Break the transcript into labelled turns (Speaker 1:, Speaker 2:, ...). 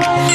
Speaker 1: Bye.